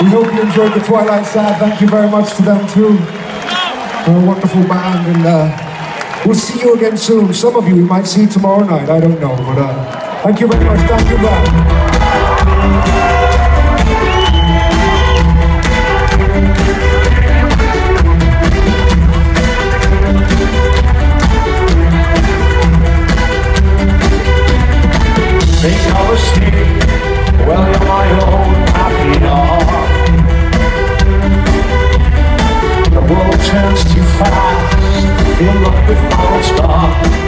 We hope you enjoyed the Twilight Sad. Thank you very much to them too. They're a wonderful band and uh, we'll see you again soon. Some of you we might see tomorrow night, I don't know. But uh, thank you very much. Thank you, Rob. Make our state chance to fight Fill up with false stars